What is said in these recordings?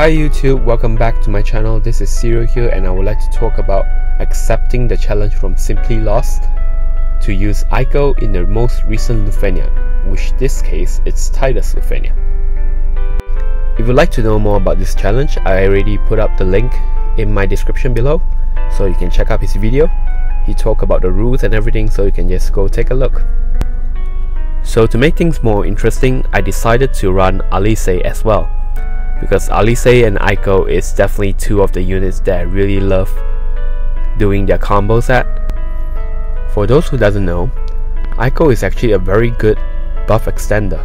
Hi YouTube, welcome back to my channel. This is Cyril here and I would like to talk about accepting the challenge from Simply Lost to use Eiko in the most recent Lufenia, which this case it's Tidus Lufenia. If you'd like to know more about this challenge, I already put up the link in my description below, so you can check out his video. He talk about the rules and everything, so you can just go take a look. So to make things more interesting, I decided to run Alice as well because Alice and Eiko is definitely two of the units that I really love doing their combos at. For those who doesn't know, Eiko is actually a very good buff extender.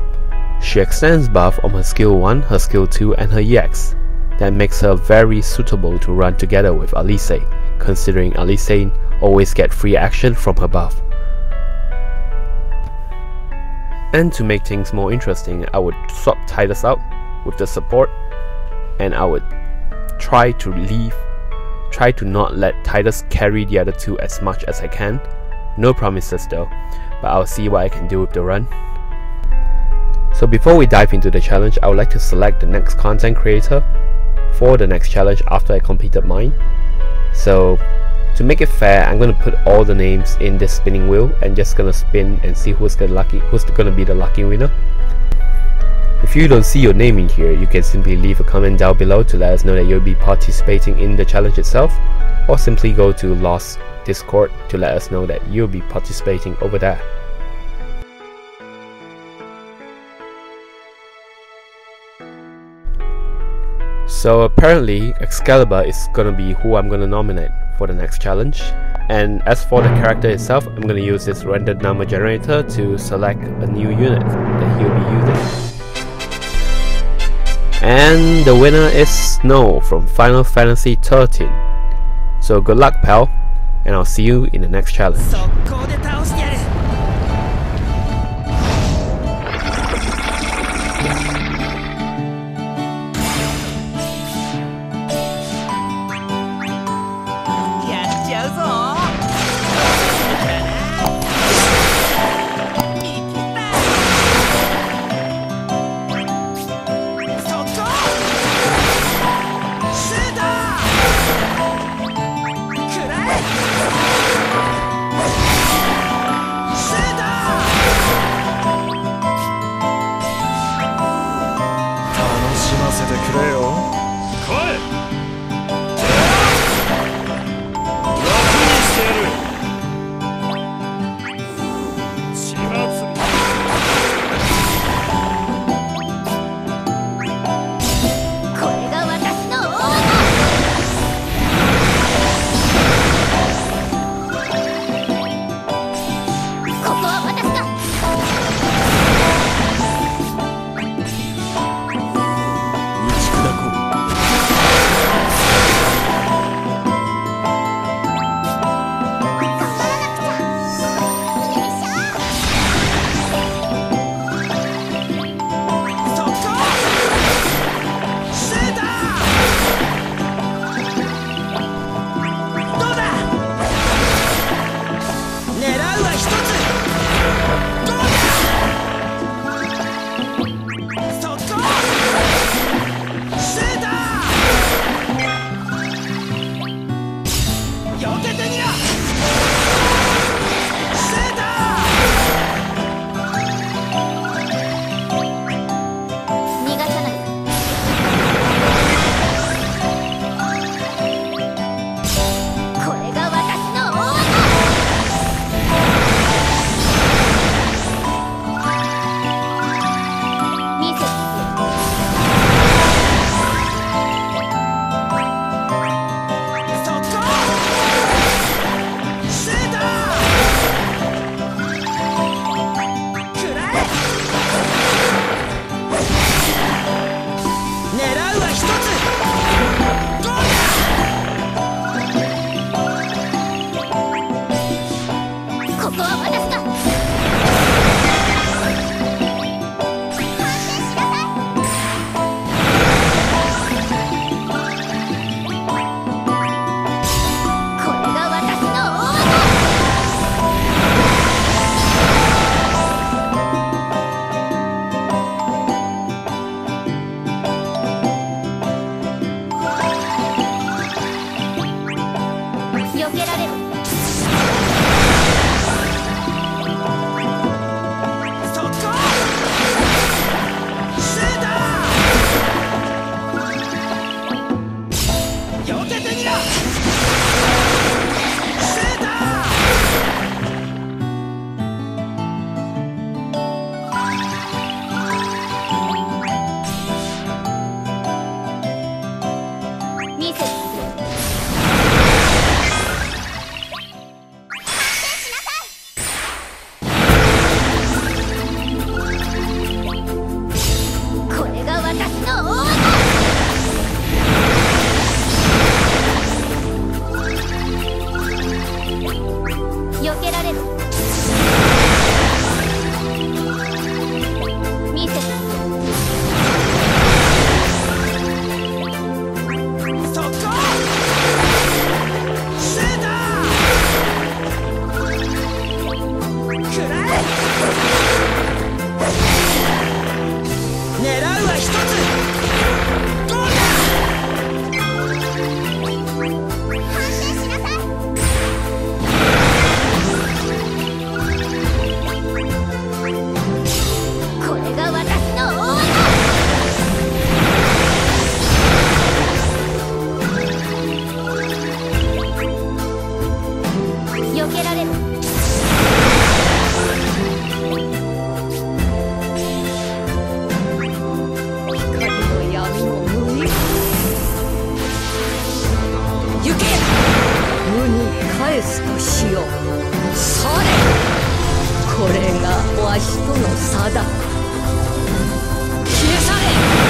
She extends buff on her skill 1, her skill 2 and her EX. That makes her very suitable to run together with Alice, considering Alice always get free action from her buff. And to make things more interesting, I would swap Tidus out with the support and I would try to leave, try to not let Tidus carry the other two as much as I can. No promises though, but I'll see what I can do with the run. So before we dive into the challenge, I would like to select the next content creator for the next challenge after I completed mine. So to make it fair, I'm gonna put all the names in this spinning wheel and just gonna spin and see who's gonna lucky who's gonna be the lucky winner. If you don't see your name in here, you can simply leave a comment down below to let us know that you'll be participating in the challenge itself, or simply go to Lost Discord to let us know that you'll be participating over there. So apparently Xcalibur is gonna be who I'm gonna nominate for the next challenge. And as for the character itself, I'm gonna use this rendered number generator to select a new unit that he'll be using. And the winner is Snow from Final Fantasy XIII. So good luck pal, and I'll see you in the next challenge. ここは私が返すとしよう。それ。これがわしとの差だ消え去れ。